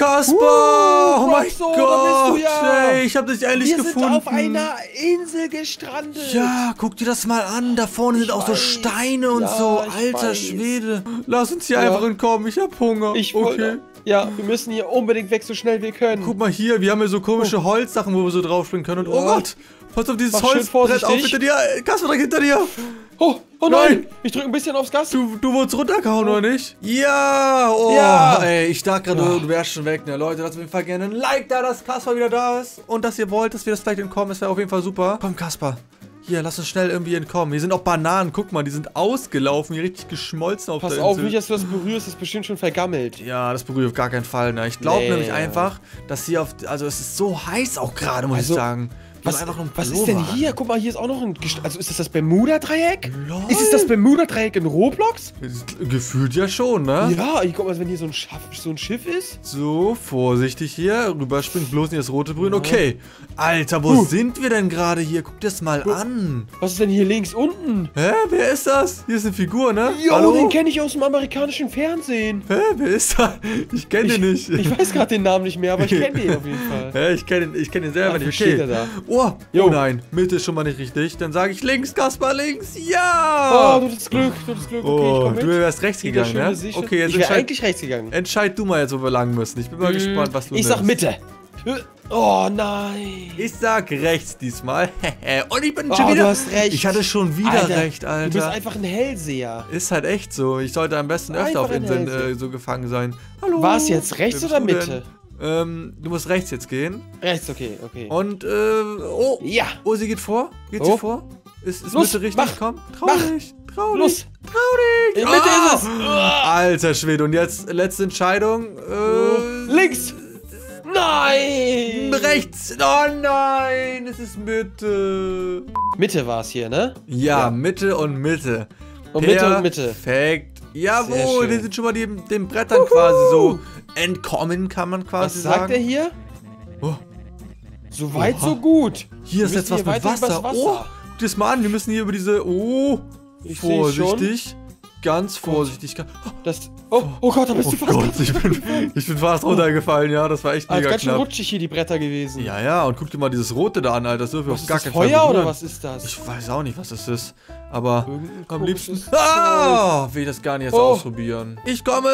Kasper! Uh, oh mein da Gott! ja. Ey, ich hab dich endlich Wir gefunden. sind auf einer Insel gestrandet. ja, guck dir das mal an. Da vorne Ich sind auch so weiß. Steine und Ja, so. Alter weiß. Schwede. Lass uns hier Ja. einfach entkommen. Ich hab Hunger. Ich okay. Ja, wir müssen hier unbedingt weg, so schnell wir können. Guck mal hier, wir haben hier so komische Holzsachen, wo wir so draufspringen können. Und oh. Gott, pass auf dieses Mach Holzbrett auf hinter dir. Kasper, hinter dir. Oh, oh nein. Nein. Ich drücke ein bisschen aufs Gas. Du, du wurdest runtergehauen, oder nicht? Ja! Oh, Ja. ey, ich dachte gerade, Ja. du wärst schon weg, ne? Leute, lasst auf jeden Fall gerne ein Like da, dass Kasper wieder da ist. Und dass ihr wollt, dass wir das vielleicht entkommen, das wäre auf jeden Fall super. Komm, Kasper. Hier, lass uns schnell irgendwie entkommen. Hier sind auch Bananen, guck mal, die sind ausgelaufen, hier richtig geschmolzen auf Pass der auf, Insel. nicht, dass du das berührst, das ist bestimmt schon vergammelt. Ja, das berührt auf gar keinen Fall, ne? Ich glaube Nee. nämlich einfach, dass hier auf. Also, es ist so heiß auch gerade, muss Also, ich sagen. Was, was ist denn hier? Guck mal, hier ist auch noch ein. Gest also ist das das Bermuda-Dreieck? Ist es das Bermuda-Dreieck in Roblox? Gefühlt ja schon, ne? Ja, ich guck mal, wenn hier so ein, Schaff, so ein Schiff ist. So, vorsichtig hier. Rüberspringt bloß nicht das rote Brühen. Okay. Alter, wo Huh. sind wir denn gerade hier? Guck dir das mal an. Was ist denn hier links unten? Hä? Wer ist das? Hier ist eine Figur, ne? Jo, den kenne ich aus dem amerikanischen Fernsehen. Hä? Wer ist das? Ich kenne den nicht. Ich weiß gerade den Namen nicht mehr, aber ich kenne den auf jeden Fall. Hä? Ich kenne ihn, ich kenn ihn selber Ach, nicht. wo steht er da? Oh, Jo. oh nein. Mitte ist schon mal nicht richtig. Dann sage ich links, Kaspar, links. Ja! Oh, du hast Glück, du hast Glück. Okay, ich Oh, du wärst rechts gegangen, ne? Okay, jetzt ich wäre eigentlich rechts gegangen. entscheid du mal jetzt, wo wir lang müssen. Ich bin mal gespannt, was du Ich sag nimmst. Mitte. Oh nein. Ich sag rechts diesmal. Und ich bin Oh, schon du wieder. hast recht. Ich hatte schon wieder recht, Alter. Du bist einfach ein Hellseher. Ist halt echt so. Ich sollte am besten öfter auf Inseln äh, so gefangen sein. Hallo. War es jetzt rechts oder du Mitte? denn? Ähm, du musst rechts jetzt gehen. Rechts, okay, okay. Und, äh, oh. Ja. Oh, sie geht vor. Geht Oh. sie vor? Ist, ist Los, Mitte richtig? mach, Komm. Trau mach. dich. Trau Los. Trau dich. In Mitte Ah. ist es. Alter Schwede. Und jetzt letzte Entscheidung. Äh, Links. Nein. Rechts. Oh nein. Es ist Mitte. Mitte war es hier, ne? Ja, Ja. Mitte und Mitte. Und Mitte und Mitte. Perfekt. Jawohl, die sind schon mal dem, dem Brettern quasi so entkommen, kann man Was quasi sagt sagen. er hier? Oh, So weit, Oha. so gut. hier ist Wir jetzt was mit Wasser. Oh, Wasser. guck dir das mal an. Wir müssen hier über diese. Oh, Ich vorsichtig. Ganz vorsichtig. Das. Oh, oh Gott, da bist Oh du fast. Gott, ich bin, ich bin fast runtergefallen. Ja, das war echt Ah, ist mega ganz schön knapp. rutschig hier die Bretter gewesen. Ja, ja, und guck dir mal dieses Rote da an, Alter. Das dürfen wir auf gar das keinen Fall Feuer oder was ist das? Ich weiß auch nicht, was das ist. Aber Irgendein am liebsten. Ah, will ich das gar nicht erst Oh. ausprobieren. Ich komme.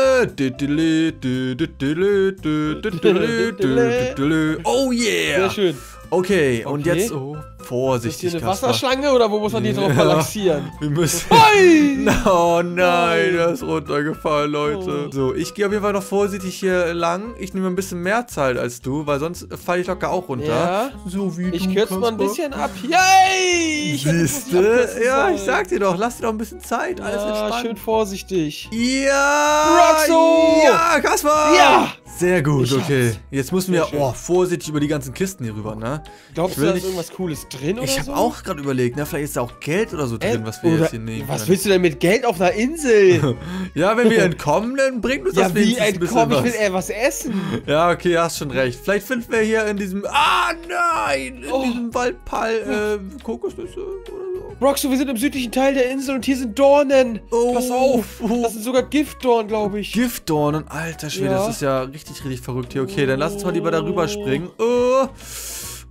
Oh yeah. Sehr schön. Okay, und Okay. jetzt. Oh, Ist hier vorsichtig, eine Kasper. Wasserschlange oder wo muss man drauf Ja. balancieren? Wir müssen. Hey! Oh nein, Nein. er ist runtergefallen, Leute. Oh. So, ich gehe auf jeden Fall noch vorsichtig hier lang. Ich nehme ein bisschen mehr Zeit als du, weil sonst falle ich locker auch runter. Ja. So wie Ich du, kürze mal ein Kasper. bisschen ab. Yay! Ich hätte das Siehst nicht du? abkürzen Ja, ich sag dir doch, lass dir doch ein bisschen Zeit. Alles ja, entspannt. schön vorsichtig. Ja! Roxo! Ja, Kaspar! Ja! Sehr gut, Ich okay. hab's. Jetzt müssen wir oh, vorsichtig über die ganzen Kisten hier rüber, ne? Glaubst Ich du, da ist nicht- irgendwas Cooles drin oder Ich habe so? auch gerade überlegt, ne? Vielleicht ist da auch Geld oder so Äh, drin, was wir jetzt hier nehmen Was können. willst du denn mit Geld auf einer Insel? Ja, wenn wir entkommen, dann bringt uns ja, das wenigstens ein bisschen entkommen? Ich was. will eher was essen. Ja, okay, hast schon recht. Vielleicht finden wir hier in diesem. Ah, nein! In Oh. diesem Waldpall äh, Kokosnüsse oder. Roxo, wir sind im südlichen Teil der Insel und hier sind Dornen. Oh. Pass auf. Oh. Das sind sogar Giftdornen, glaube ich. Giftdornen, alter Schwede, Ja. das ist ja richtig, richtig verrückt hier. Okay, dann lass uns mal lieber darüber springen. Oh.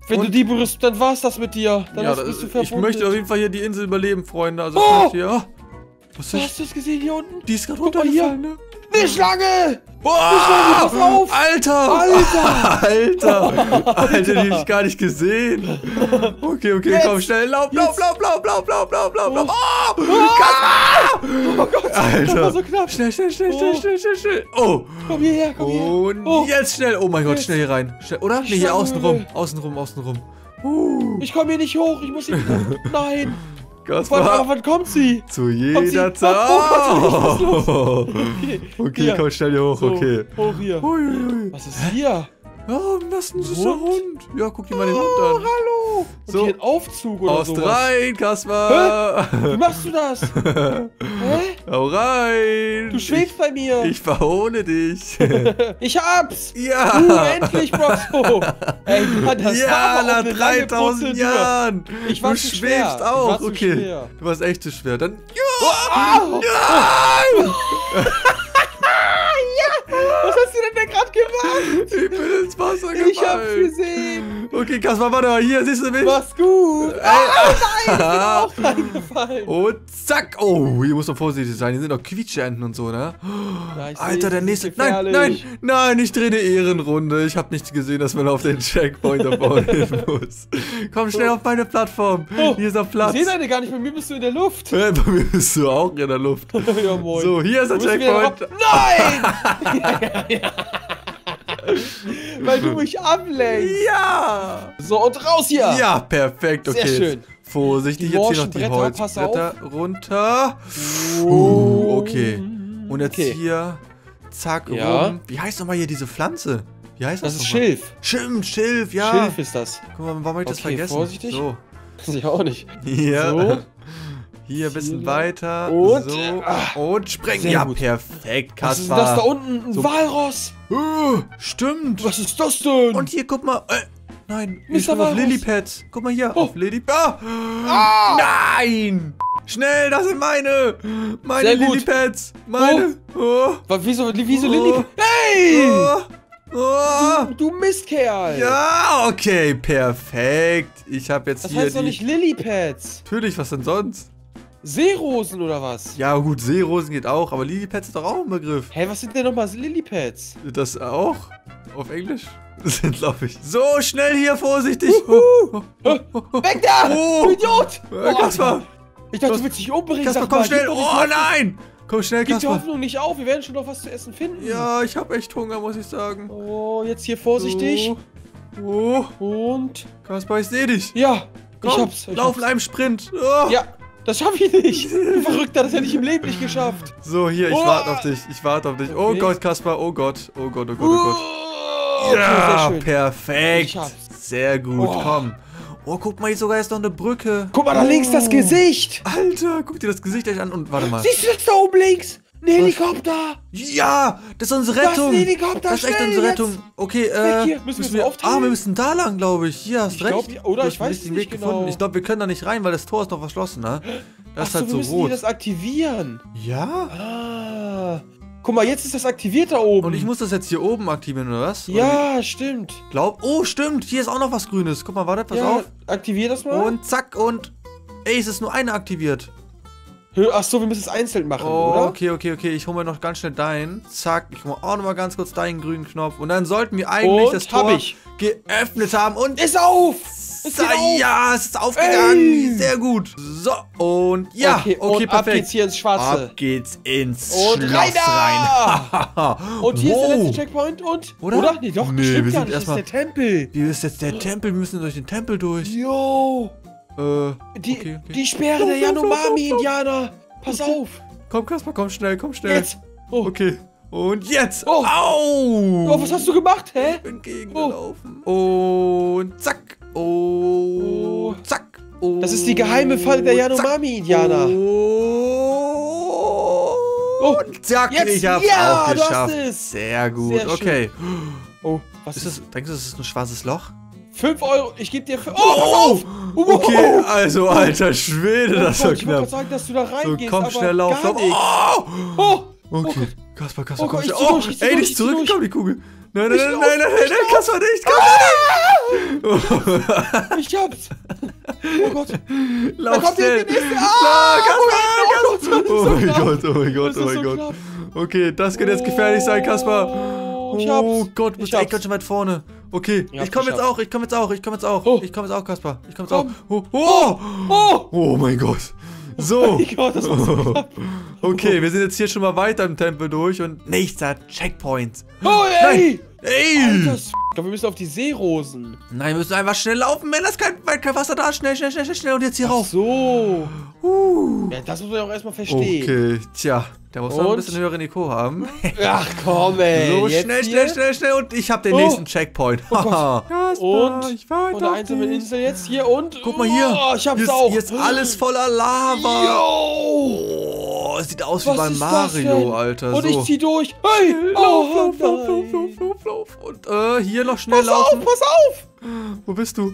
Wenn du Und- die berührst, dann war's das mit dir. Dann Ja, hast- das, bist du ich verwundet. möchte auf jeden Fall hier die Insel überleben, Freunde. Also, Oh. ich hier. Oh, was ist das? Hast du es gesehen hier unten? Die ist gerade runtergefallen, ne? Schlange! Boah! auf! Alter! Alter! Alter! Alter, die hab ich gar nicht gesehen. Okay, okay, Jetzt! komm, schnell. Lauf, lauf, lauf, lauf, lauf, lauf, lauf, lauf, lauf. Oh! Oh Gott, das Alter! war so knapp. Schnell, schnell, schnell, schnell, Oh. schnell, schnell, schnell. Oh! Komm hierher, komm hierher. Und Oh. jetzt schnell. Oh mein Gott, schnell hier rein. Schnell, oder? Nee, hier Schlangenhöhle. außenrum. Außenrum, außenrum. Uh, Ich komme hier nicht hoch, ich muss hier. Nein! Wann, Kaspar. wann kommt sie? Zu Kommt sie? jeder Oh, Zeit. oh was ist los? Okay, okay komm schnell hier hoch, So, okay. Hoch hier. Hui, hui. Was ist hier? Oh, das ist ein süßer Hund? Hund. Ja, guck dir mal den Hund Oh, an. hallo! Und So. hier ein Aufzug oder Aus sowas. rein, Kaspar. Wie machst du das? Hä? Hau rein. Du schwebst bei mir. Ich, ich verhole dich. Ich hab's! ja. Uh, endlich, Broxo! Ey, Mann, das ja, nach eine lange 3000 Prozedur. Jahren. Ich war du zu schwebst schwer. Ich auch. okay. schwer. Du warst echt zu schwer. Dann. Ah! Nein! Was hast Wasser gefallen. Ich hab's gesehen. Okay, Kaspar, warte mal. Hier, siehst du mich? Mach's gut. Ey, Ah, nein, ich bin auch reingefallen. Und zack. Oh, hier muss man vorsichtig sein. Hier sind noch Quietscheenten und so, ne? Ja, Alter, der nächste. Nein, nein, nein, ich drehe eine Ehrenrunde. Ich habe nicht gesehen, dass man auf den Checkpoint abbauen muss. Komm schnell auf meine Plattform. Oh, Hier ist noch Platz. Ich seh deine gar nicht, bei mir bist du in der Luft. Äh, Bei mir bist du auch in der Luft. ja, moin. So, hier ist der Checkpoint. Nein! ja, ja, ja. Weil du mich ablenkst. Ja! So, und raus hier. Ja, perfekt. Okay. Sehr schön. Vorsichtig, jetzt hier noch die Holzbretter runter. Uh, okay. Und jetzt Okay. hier, zack, Ja. rum. Wie heißt nochmal hier diese Pflanze? Wie heißt das? Das ist? Schilf. Stimmt, Schilf, ja. Schilf ist das. Guck mal, warum hab ich das Okay, vergessen? vorsichtig. So. Das ich auch nicht. Hier. So. Hier ein bisschen weiter. Und, so. ah, und sprengen. Ja, gut. perfekt, Was ist Kaspar. das da unten? Ein So. Walross. Uh, stimmt. Was ist das denn? Und hier, guck mal. Äh, nein, Mr. ich bin auf Walrus. Lilypads. Guck mal hier, Oh. auf Lilypads. Ah. Nein! Schnell, das sind meine. Meine. Lilypads. Meine. Oh. Wa- Wieso, wieso Oh. Lilly? Hey! Oh. Oh. Du Mistkerl. Ja, okay, perfekt. Ich habe jetzt Das hier heißt doch nicht Lilypads. Natürlich, was denn sonst? Seerosen oder was? Ja gut, Seerosen geht auch, aber Lilypads ist doch auch ein Begriff. Hä, was sind denn nochmal Lilypads? Das auch? Auf Englisch? Das sind, glaube ich. So, schnell hier, vorsichtig. Oh, oh, oh, oh. Weg da! Oh. Du Idiot! Äh, Kaspar, Ich dachte, du willst dich umbringen. Kaspar, sag komm mal. schnell. Die Oh nein! Komm schnell, Gib die Kaspar. Hoffnung nicht auf, wir werden schon noch was zu essen finden. Ja, ich habe echt Hunger, muss ich sagen. Oh, jetzt hier vorsichtig. Oh, oh. Und. Kaspar, ich sehe dich. Ja, Komm, ich hab's. Ich lauf in hab's. einem Sprint. Oh. Ja, das schaffe ich nicht. Du Verrückter, das hätte ich im Leben nicht geschafft. So, hier, ich Oh. warte auf dich. Ich warte auf dich. Oh Okay. Gott, Kaspar, oh Gott. Oh Gott, oh Gott, oh Gott. Oh, okay, Ja, perfekt. Sehr gut, Oh. komm. Oh, guck mal, hier sogar ist noch eine Brücke. Guck mal da links das Oh. Gesicht. Alter, guck dir das Gesicht echt an und warte mal. Siehst du das da oben links? Ein Helikopter. Ja, das ist unsere Das Rettung. ist ein Helikopter, Das ist echt unsere jetzt. Rettung. Okay, Weg äh, hier. Müssen wir? Ah, wir müssen da lang, glaube ich. Hier, hast Ich recht. glaub, ja, oder? Du Ich weiß es Weg nicht gefunden. genau. Ich glaube, wir können da nicht rein, weil das Tor ist noch verschlossen, ne? Das Ach ist so, halt wir so müssen hier rot. das aktivieren. Ja? Ah. Guck mal, jetzt ist das aktiviert da oben. Und ich muss das jetzt hier oben aktivieren, oder was? Oder Ja, stimmt. wie? Glaub. Oh, stimmt. Hier ist auch noch was Grünes. Guck mal, warte, pass ja, auf. aktivier das mal. Und zack und. Ey, es ist nur eine aktiviert. Ach so, wir müssen es einzeln machen, Oh, oder? okay, okay, okay. Ich hole mir noch ganz schnell deinen. Zack. Ich hole auch noch mal ganz kurz deinen grünen Knopf. Und dann sollten wir eigentlich Und das hab Tor ich. geöffnet haben. Und Ist auf! Auf! Ja, es ist aufgegangen. Ey. Sehr gut. So, und ja, okay, okay, und ab perfekt. geht's hier ins Schwarze. Ab geht's ins Und Schloss rein rein. Und hier ist der Wow. letzte Checkpoint und. Oder? Nee, doch, Nee, wir sind nicht. Das ist erstmal- der Tempel. Wie ist jetzt der Tempel? Wir müssen durch den Tempel durch. Jo! Äh, Die, okay, okay. die Sperre der Yanomami-Indianer. Pass auf! Komm, Kaspar, komm schnell, komm schnell. Jetzt! Oh, Okay. Und jetzt. Oh. Au! oh was hast du gemacht, hä? Ich bin gegengelaufen. Und zack. Oh. Zack. Oh. Das ist die geheime Falle der Yanomami-Indianer. Oh. Und zack, Jetzt. ich hab's Ja, auch du hast geschafft. es. Sehr gut. Sehr okay. Oh, was Ist das, denkst du, das ist ein schwarzes Loch? 5 Euro. Ich gebe dir. fün- Oh, pass auf! Oh, Okay, also alter Schwede, Oh das Gott, war ich knapp. sagen, dass du da So, reingehst, komm aber schnell, lauf, lauf. Oh! Oh! Okay. Kaspar, Kaspar, Oh komm ich schnell. Oh, ich ey, nicht ich zurück, komm, die Kugel. Nein, nein, Ich nein, nein, nein, ich nein, Kaspar, nicht, Kaspar. Ich hab's! Oh Gott! Lauf kommt schnell. Ah, Oh, Kaspar, Gott, Kaspar. Oh so mein. Gott, oh mein Gott, oh mein so Gott. Okay, das könnte jetzt gefährlich sein, Kaspar. Oh, ich Oh hab's. Gott, du Ich bist echt ganz schön weit vorne. Okay, Ich ich komme jetzt auch, ich komme jetzt auch, ich komme jetzt auch. Oh. Ich komme jetzt auch, Kaspar. Ich komme jetzt auch. Komm. Oh, oh, Oh! oh mein Gott. So. mein Gott, so. Okay, wir sind jetzt hier schon mal weiter im Tempel durch und nächster Checkpoint. Oh, ey! Ey! Alter, glaube, wir müssen auf die Seerosen. Nein, wir müssen einfach schnell laufen, wenn das kein, weil kein Wasser da ist. Schnell, schnell, schnell, schnell, schnell und jetzt hier Ach rauf. so. Uh. Ja, das muss man ja auch erstmal verstehen. Okay, tja, der muss noch ein Und? bisschen höhere Nico haben. Ach komm, ey. So, Jetzt schnell, hier. schnell, schnell, schnell und ich habe den Oh. nächsten Checkpoint. Haha. Und ich auf einzelnen dich. Insel jetzt hier und. Guck mal hier. Oh, ich hab's hier ist, auch. Hier ist alles voller Lava. Yo! Boah, es sieht aus wie bei Mario, Alter. Und so. ich zieh durch. Hey, lauf, lauf, lauf, lauf, lauf, lauf, lauf. Und äh, hier noch schnell pass laufen. Pass auf, pass auf. Wo bist du?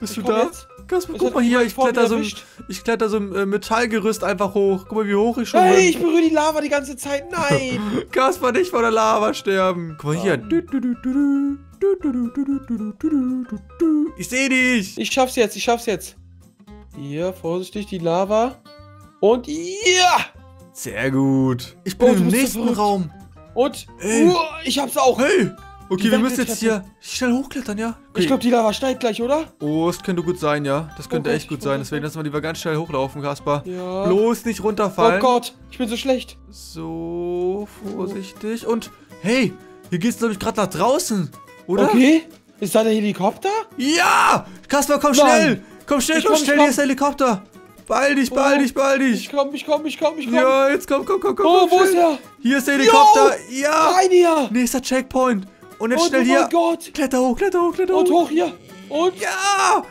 Bist ich du da? Jetzt. Kasper, guck mal hier, ich kletter, so, erwischt. ich kletter so ein äh, Metallgerüst einfach hoch. Guck mal, wie hoch ich schon hey, bin. Hey, ich berühre die Lava die ganze Zeit. Nein. Kasper, nicht vor der Lava sterben. Guck mal hier. Ich sehe dich. Ich schaff's jetzt, ich schaff's jetzt. Hier, vorsichtig, die Lava. Und ja! Sehr gut. Ich bin Oh, im nächsten verrückt. Raum. Und Ey. uh, ich hab's auch. Hey. Okay, Die wir müssen jetzt hier schnell hochklettern, ja? Okay. Ich glaube, die Lava steigt gleich, oder? oh, das könnte gut sein, ja. Das könnte Gott, echt gut ich sein. Deswegen lassen wir lieber ganz schnell hochlaufen, Kaspar. Ja. Bloß nicht Oh runterfallen. Gott, ich bin so schlecht. So, vorsichtig. Und, hey, hier geht's, glaube ich, gerade nach draußen. Oder? Okay. Ist da der Helikopter? Ja! Kaspar, komm Nein. schnell! Komm schnell, Ich komm komm, schnell, komm. hier ist der Helikopter! Beeil dich, beeil Oh, dich, beeil Ich dich! komm, ich komm, ich komm, ich komm. Ja, jetzt komm, komm, komm, komm! Oh, komm, wo ist er? Hier ist der Helikopter! Ja! Rein hier. Nächster Checkpoint! Und jetzt Und, schnell oh hier! mein Gott. Kletter hoch, kletter hoch, kletter hoch! Und hoch hier. Und Ja!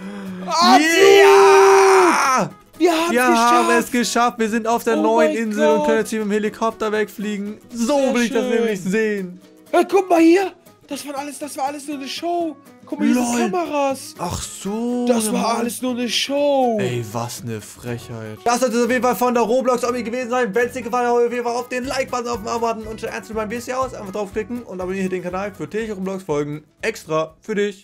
Abflug. Ja! wir haben Wir es haben geschafft. es geschafft! Wir sind auf der Oh neuen Insel und Gott. können jetzt hier mit dem Helikopter wegfliegen. So Sehr will ich das schön. nämlich sehen. Hey, guck mal hier. Das war alles, das war alles nur eine Show. Guck mal, hier Lol. sind Kameras. Ach so. Das war Mann. alles nur eine Show. Ey, was eine Frechheit. Das sollte es auf jeden Fall von der Roblox-Armee gewesen sein. Wenn es dir gefallen hat, auf jeden Fall auf den Like-Button auf dem Abo-Button und ernst mit meinem BC aus. Einfach draufklicken und abonniere den Kanal für tägliche Roblox-Folgen extra für dich.